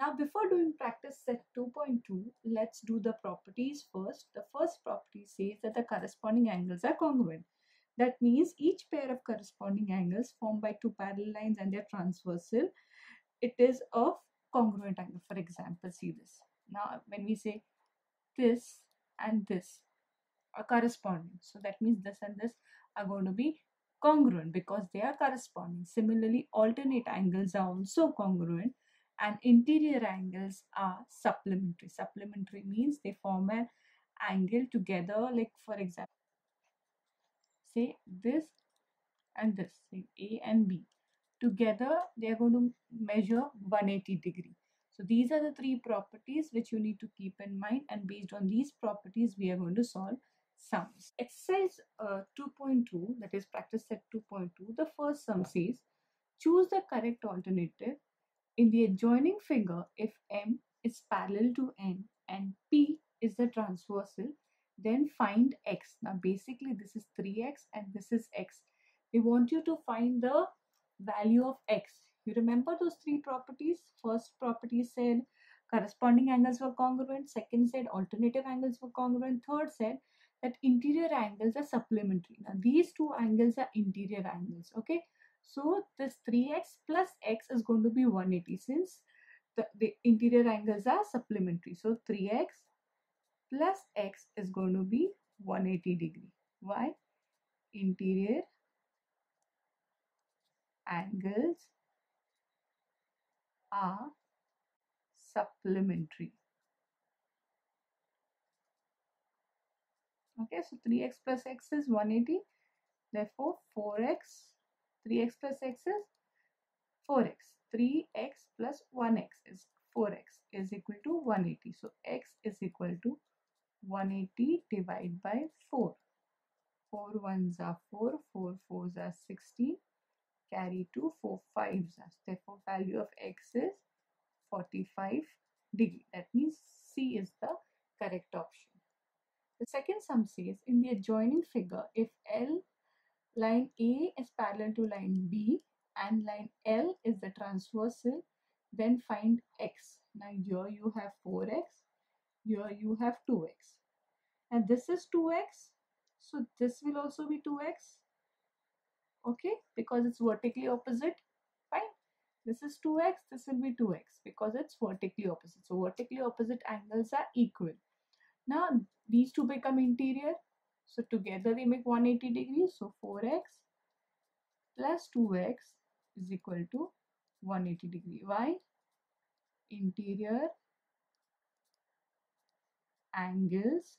Now before doing practice set 2.2, let's do the properties first. The first property says that the corresponding angles are congruent. That means each pair of corresponding angles formed by two parallel lines and their transversal, it is a congruent angle. For example, see this. Now when we say this and this are corresponding, so that means this and this are going to be congruent because they are corresponding. Similarly, alternate angles are also congruent and interior angles are supplementary. Supplementary means they form an angle together like for example say this and this say A and B together they are going to measure 180 degree. So these are the three properties which you need to keep in mind and based on these properties we are going to solve sums. Exercise uh, 2.2 that is practice set 2.2 the first sum says choose the correct alternative in the adjoining figure, if M is parallel to N and P is the transversal, then find X. Now basically this is 3X and this is X. They want you to find the value of X. You remember those three properties? First property said corresponding angles were congruent. Second said alternative angles were congruent. Third said that interior angles are supplementary. Now these two angles are interior angles. Okay. So this 3x plus x is going to be 180 since the, the interior angles are supplementary. So 3x plus x is going to be 180 degree. Why? Interior angles are supplementary. Okay, so 3x plus x is 180. Therefore, 4x 3x plus x is 4x. 3x plus 1x is 4x is equal to 180. So x is equal to 180 divided by 4. 4 ones are 4, 4 fours are 16, carry 2, 4 fives are. Therefore, value of x is 45 degree. That means C is the correct option. The second sum says in the adjoining figure, if L line A is parallel to line B and line L is the transversal, then find X. Now here you have 4X, here you have 2X. And this is 2X, so this will also be 2X. Okay, because it's vertically opposite. Fine. This is 2x, this will be 2x because it's vertically opposite. So vertically opposite angles are equal. Now these two become interior so together they make 180 degrees. So 4x plus 2x is equal to 180 degree. Why? Interior angles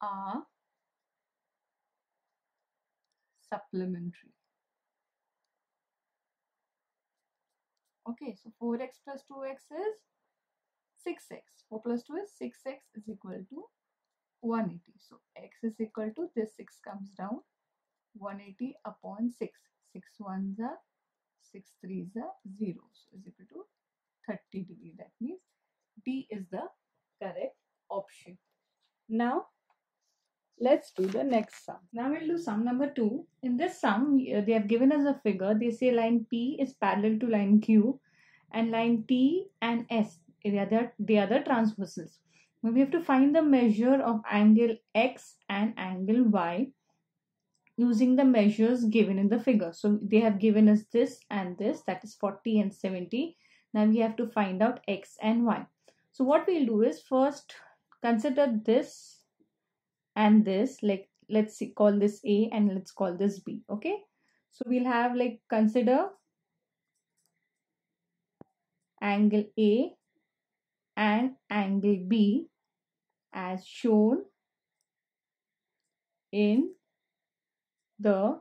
are supplementary. Okay, so 4x plus 2x is 6x. 4 plus 2 is 6x is equal to 180. So x is equal to this 6 comes down 180 upon 6. 6 ones are 6 threes are 0. So is equal to 30 degree. That means D is the correct option. Now let's do the next sum. Now we'll do sum number 2. In this sum uh, they have given us a figure. They say line P is parallel to line Q and line T and S they are the, they are the transversals we have to find the measure of angle x and angle y using the measures given in the figure. So they have given us this and this that is 40 and 70. Now we have to find out x and y. So what we'll do is first consider this and this like let's see, call this A and let's call this B okay. So we'll have like consider angle A and angle B as shown in the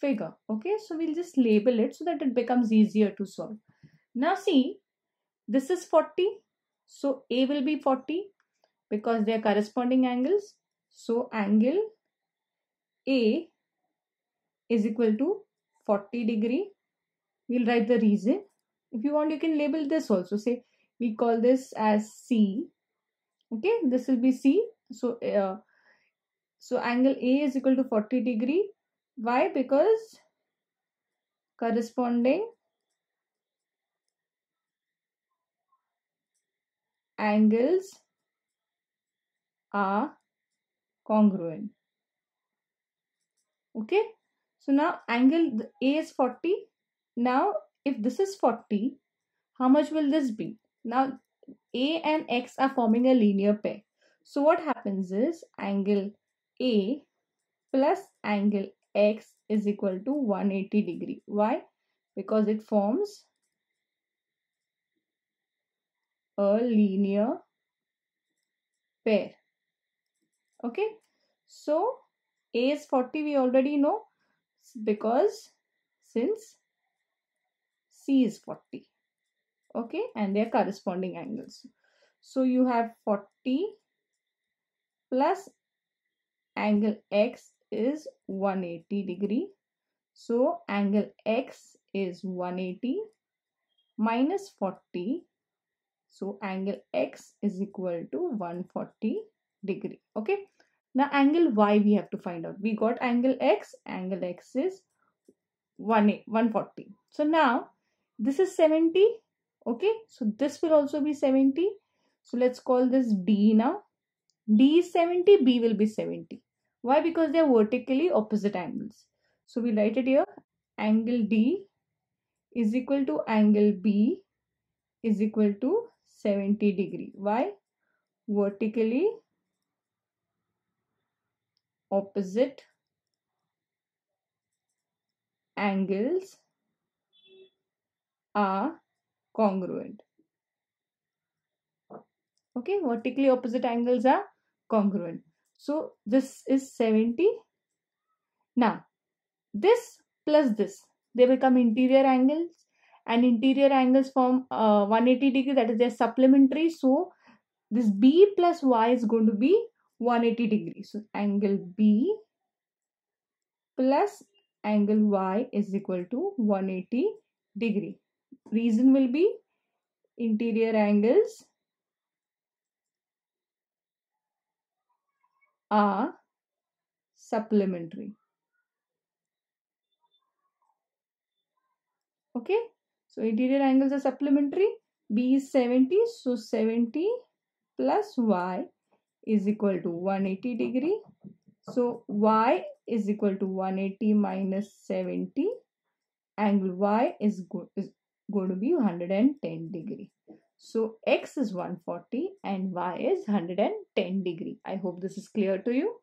figure. Okay so we'll just label it so that it becomes easier to solve. Now see this is 40 so a will be 40 because they are corresponding angles. So angle a is equal to 40 degree. We'll write the reason. If you want you can label this also. Say we call this as c okay this will be c. So uh, so angle a is equal to 40 degree. Why? Because corresponding angles are congruent. Okay so now angle a is 40 now if this is 40 how much will this be? Now a and X are forming a linear pair. So what happens is angle A plus angle X is equal to 180 degree. Why? Because it forms a linear pair. Okay. So A is 40 we already know because since C is 40 okay and their corresponding angles. So you have 40 plus angle x is 180 degree. So angle x is 180 minus 40 so angle x is equal to 140 degree. Okay now angle y we have to find out. We got angle x angle x is 140 so now this is 70 okay so this will also be 70 so let's call this d now. D is 70 b will be 70 why? Because they are vertically opposite angles. So we write it here. Angle d is equal to angle b is equal to 70 degree. Why? Vertically opposite angles are congruent. Okay, vertically opposite angles are congruent. So this is 70. Now, this plus this, they become interior angles and interior angles form uh, 180 degree that is their supplementary. So this B plus Y is going to be 180 degree. So angle B plus angle Y is equal to 180 degree. Reason will be interior angles are supplementary. Okay. So interior angles are supplementary. B is 70. So 70 plus Y is equal to 180 degree. So Y is equal to 180 minus 70. Angle Y is, go is going to be 110 degree. So X is 140 and Y is 110 degree. I hope this is clear to you.